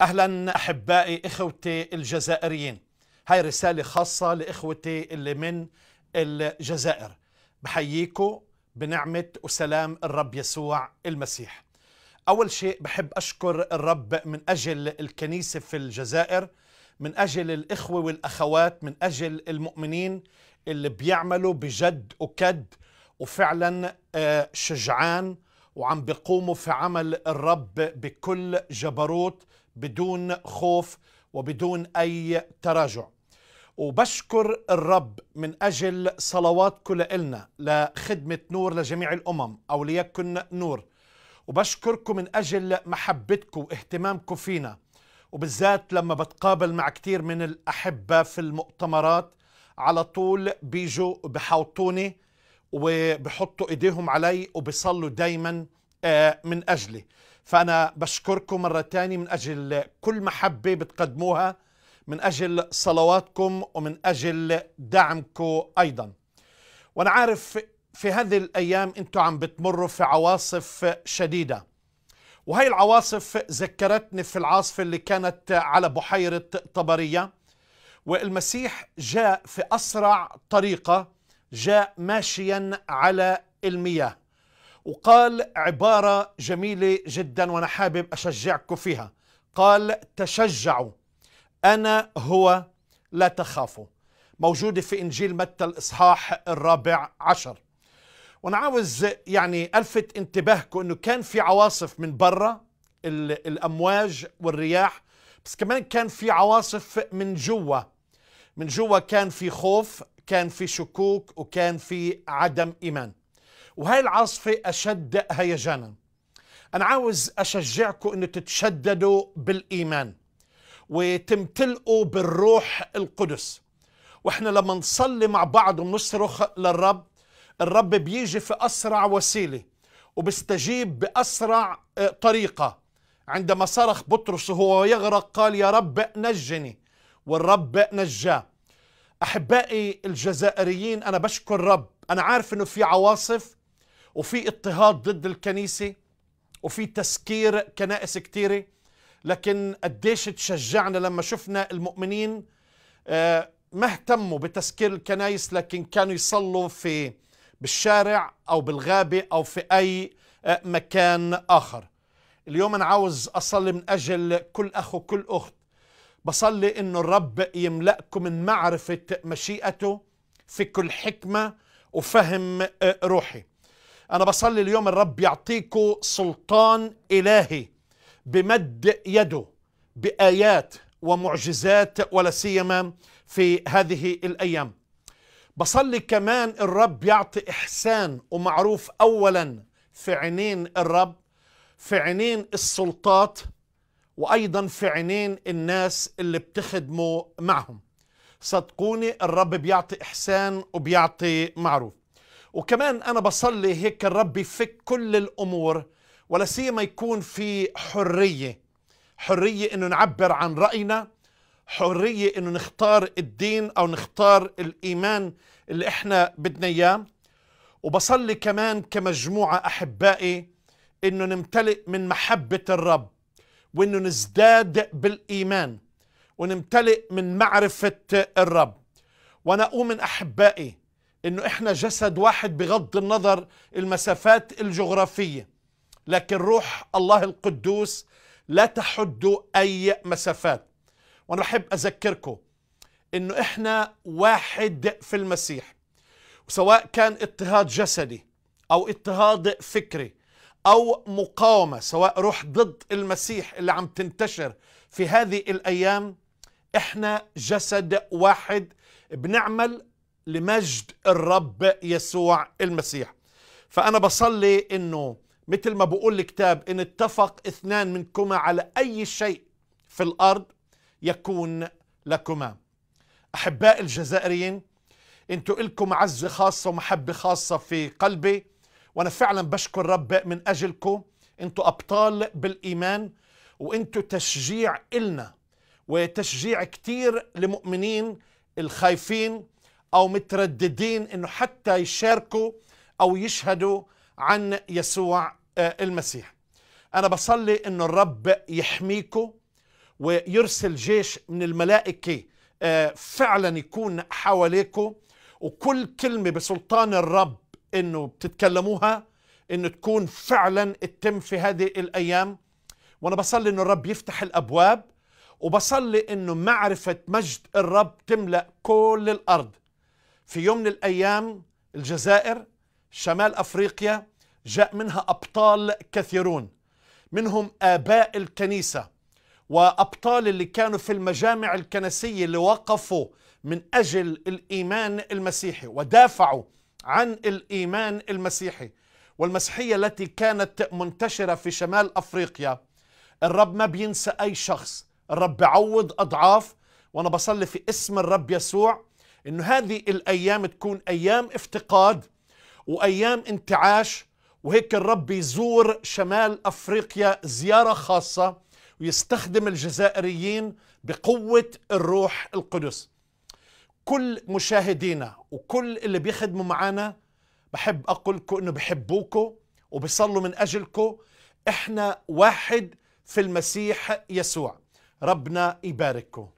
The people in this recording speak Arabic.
أهلا أحبائي إخوتي الجزائريين. هاي رسالة خاصة لإخوتي اللي من الجزائر. بحييكم بنعمة وسلام الرب يسوع المسيح. أول شيء بحب أشكر الرب من أجل الكنيسة في الجزائر من أجل الإخوة والأخوات من أجل المؤمنين اللي بيعملوا بجد وكد وفعلا آه، شجعان وعم بيقوموا في عمل الرب بكل جبروت بدون خوف وبدون أي تراجع. وبشكر الرب من أجل صلواتكم لنا لخدمة نور لجميع الأمم أو ليكن نور. وبشكركم من أجل محبتكم واهتمامكم فينا. وبالذات لما بتقابل مع كثير من الأحبة في المؤتمرات على طول بيجوا بحوطوني وبحطوا إيديهم علي وبيصلوا دايما آه، من أجلي. فأنا بشكركم مرة تانية من أجل كل محبة بتقدموها من أجل صلواتكم ومن أجل دعمكم أيضا. وأنا عارف في هذه الأيام أنتم عم بتمروا في عواصف شديدة. وهي العواصف ذكرتني في العاصفة اللي كانت على بحيرة طبرية. والمسيح جاء في أسرع طريقة جاء ماشيا على المياه. وقال عبارة جميلة جدا وأنا حابب أشجعكم فيها. قال تشجعوا أنا هو لا تخافوا. موجودة في إنجيل متى الإصحاح الرابع عشر. وأنا عاوز يعني ألفت انتباهكم إنه كان في عواصف من برا ال- الأمواج والرياح بس كمان كان في عواصف من جوا. من جوا كان في خوف كان في شكوك وكان في عدم إيمان. وهي العاصفة أشد هيجانا. أنا عاوز أشجعكم إنه تتشددوا بالإيمان وتمتلئوا بالروح القدس. وإحنا لما نصلي مع بعض ونصرخ للرب الرب بيجي في أسرع وسيلة وبيستجيب بأسرع آه، طريقة. عندما صرخ بطرس وهو يغرق قال يا رب نجني. والرب نجاه. أحبائي الجزائريين أنا بشكر الرب. أنا عارف إنه في عواصف وفي اضطهاد ضد الكنيسة وفي تسكير كنائس كثيره لكن قديش تشجعنا لما شفنا المؤمنين آه، ما اهتموا بتسكير الكنائس لكن كانوا يصلوا في بالشارع أو بالغابة أو في أي آه، مكان آخر. اليوم أنا عاوز أصلي من أجل كل أخ وكل أخت. بصلي إنه الرب يملأكم من معرفة مشيئته في كل حكمة وفهم آه، روحي. أنا بصلي اليوم الرب يعطيكم سلطان إلهي بمد يده بآيات ومعجزات ولا سيما في هذه الأيام. بصلي كمان الرب يعطي إحسان ومعروف اولا في عينين الرب في عينين السلطات وأيضا في عينين الناس اللي بتخدموا معهم. صدقوني الرب بيعطي إحسان وبيعطي معروف. وكمان أنا بصلي هيك الرب يفك كل الأمور ولا سيما يكون في حرية حرية إنه نعبر عن رأينا حرية إنه نختار الدين أو نختار الإيمان اللي إحنا بدنا إياه. وبصلي كمان كمجموعة أحبائي إنه نمتلئ من محبة الرب وإنه نزداد بالإيمان ونمتلئ من معرفة الرب. وأنا أؤمن أحبائي إنه إحنا جسد واحد بغض النظر المسافات الجغرافية. لكن روح الله القدوس لا تحد أي مسافات. وأنا بحب أذكركم إنه إحنا واحد في المسيح. وسواء كان اضطهاد جسدي أو اضطهاد فكري أو مقاومة سواء روح ضد المسيح اللي عم تنتشر في هذه الأيام إحنا جسد واحد بنعمل لمجد الرب يسوع المسيح. فأنا بصلي إنه مثل ما بقول الكتاب إن اتفق اثنان منكما على أي شيء في الأرض يكون لكما. أحباء الجزائريين أنتوا إلكم معزه خاصة ومحبة خاصة في قلبي وأنا فعلا بشكر الرب من أجلكم. أنتوا أبطال بالإيمان وأنتوا تشجيع إلنا وتشجيع كتير لمؤمنين الخايفين أو مترددين إنه حتى يشاركوا أو يشهدوا عن يسوع آه، المسيح. أنا بصلي إنه الرب يحميكم ويرسل جيش من الملائكة آه، فعلا يكون حواليكم وكل كلمة بسلطان الرب إنه بتتكلموها إنه تكون فعلا تتم في هذه الأيام. وأنا بصلي إنه الرب يفتح الأبواب وبصلي إنه معرفة مجد الرب تملأ كل الأرض. في يوم من الأيام الجزائر شمال أفريقيا جاء منها أبطال كثيرون منهم آباء الكنيسة وأبطال اللي كانوا في المجامع الكنسية اللي وقفوا من أجل الإيمان المسيحي ودافعوا عن الإيمان المسيحي. والمسيحية التي كانت منتشرة في شمال أفريقيا الرب ما بينسى أي شخص الرب بيعوض أضعاف وأنا بصلي في اسم الرب يسوع إنه هذه الأيام تكون أيام افتقاد وأيام انتعاش وهيك الرب يزور شمال أفريقيا زيارة خاصة ويستخدم الجزائريين بقوة الروح القدس. كل مشاهدينا وكل اللي بيخدموا معنا بحب أقول لكم إنه بحبوكم وبيصلوا من أجلكم. إحنا واحد في المسيح يسوع. ربنا يبارككم.